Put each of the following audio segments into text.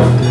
When the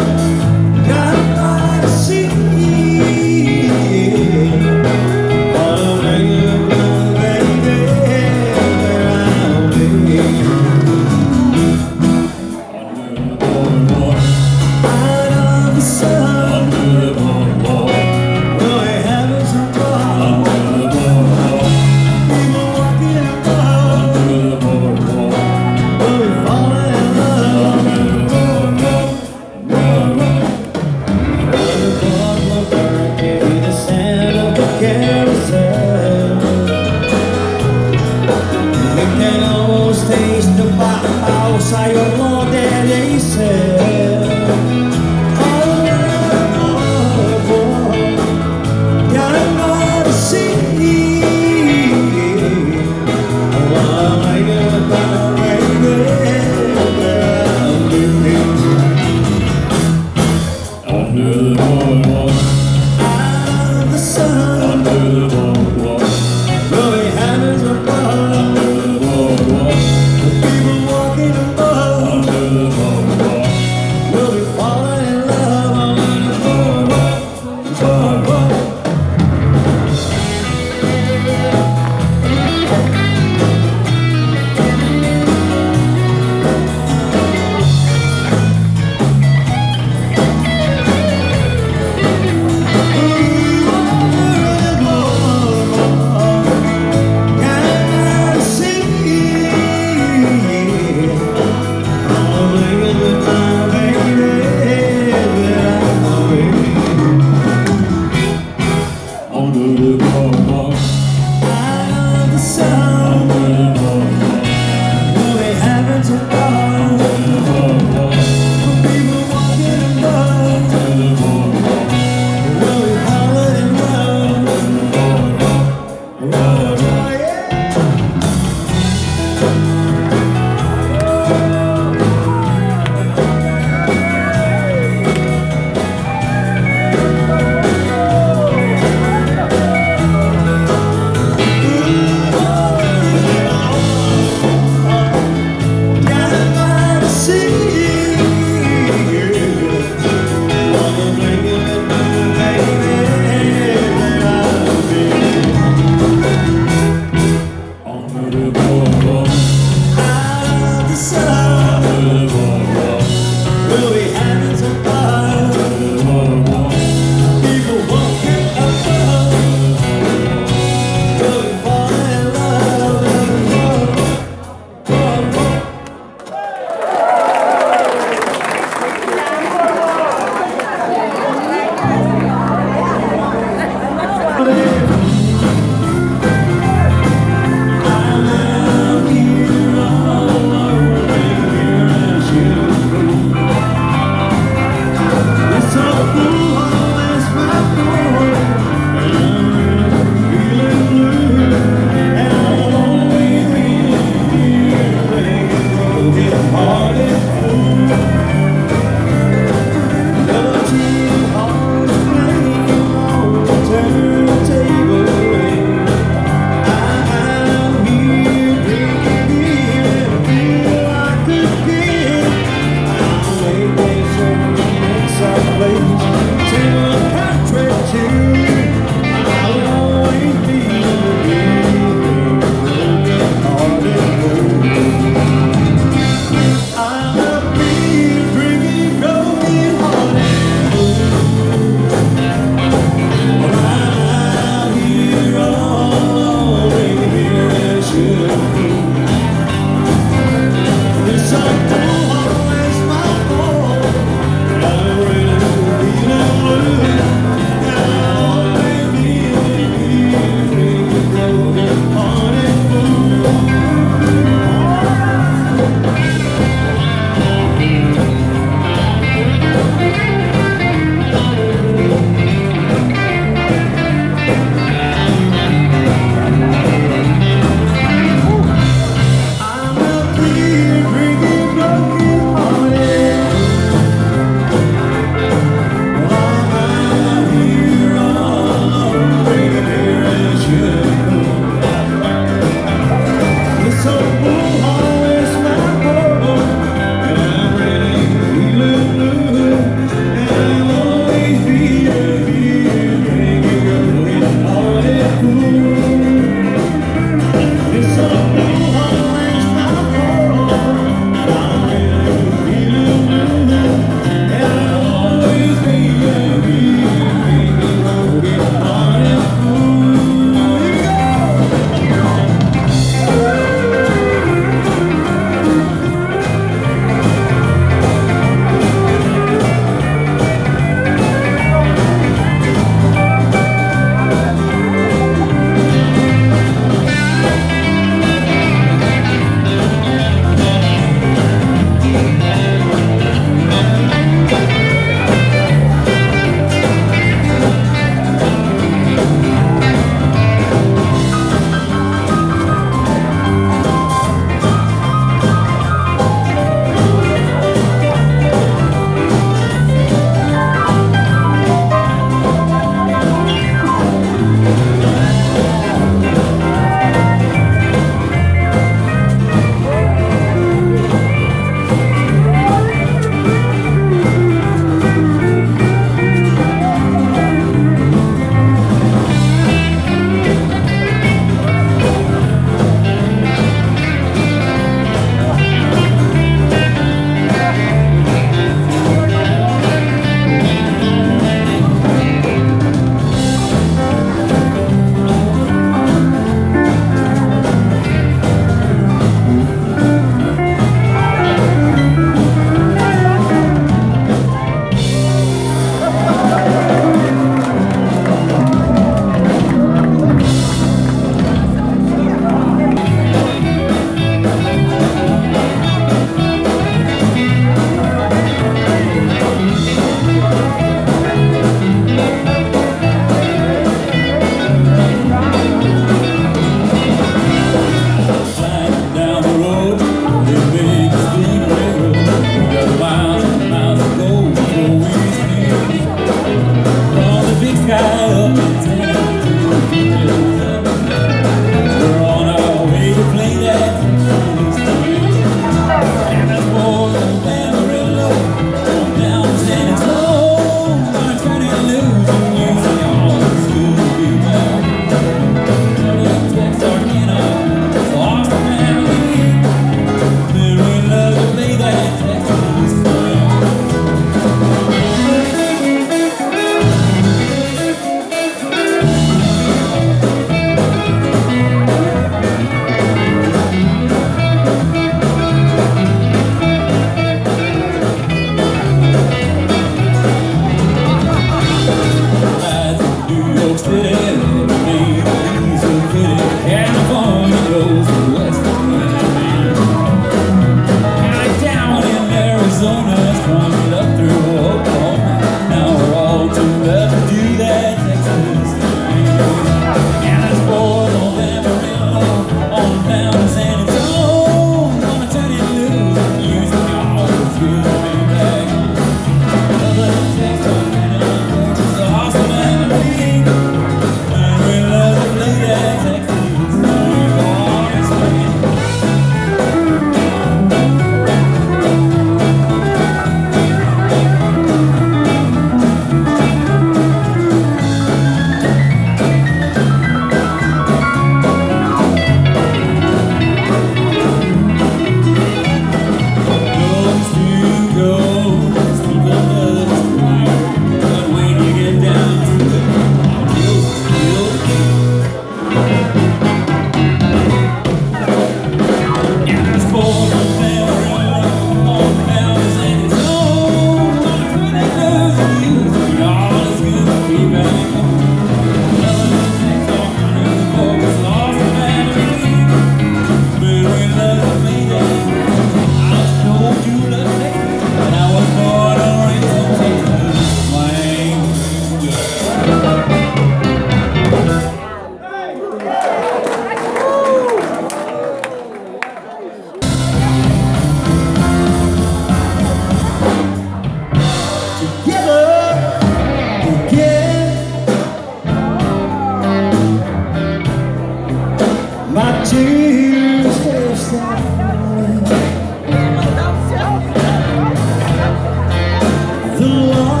the Lord.